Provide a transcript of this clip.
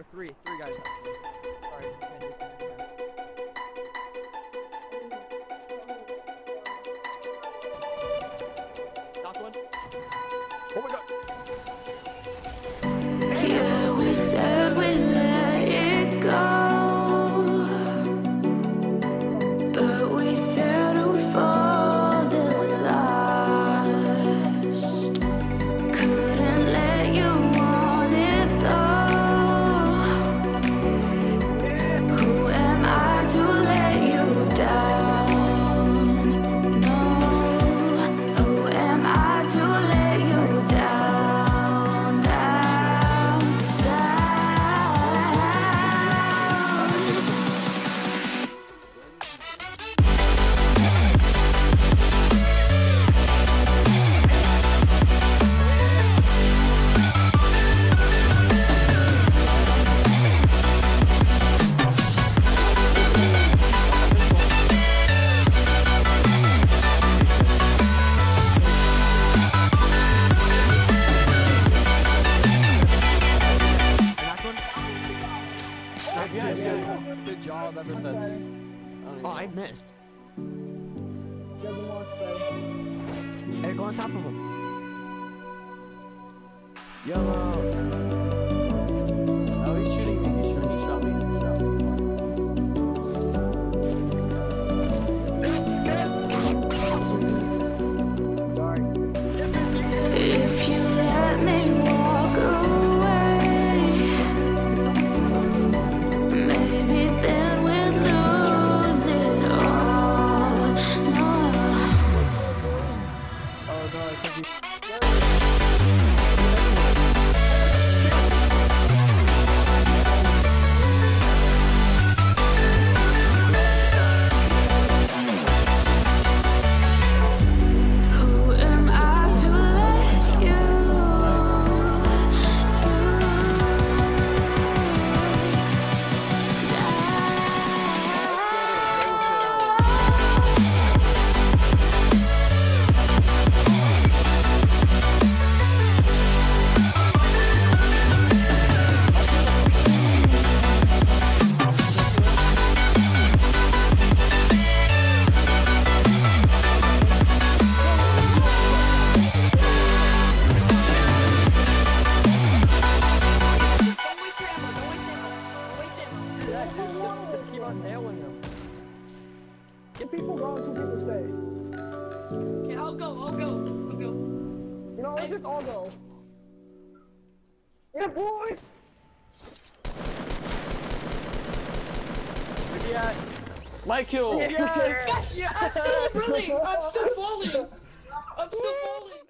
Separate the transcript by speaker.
Speaker 1: Or three. Three guys. Sorry. Knock one.
Speaker 2: Oh my god. Good job ever since.
Speaker 1: Oh, I missed. Hey, go on top of him.
Speaker 2: Yellow. Oh
Speaker 3: ammo.
Speaker 1: Yeah, just, just, just keep on nailing them.
Speaker 4: If people go, two people stay.
Speaker 3: Okay, I'll go. I'll go. I'll go.
Speaker 4: You know, let's just all go. Yeah, boys!
Speaker 1: Where's he at?
Speaker 2: My kill.
Speaker 4: Yes!
Speaker 3: I'm still running. I'm still falling. I'm still falling.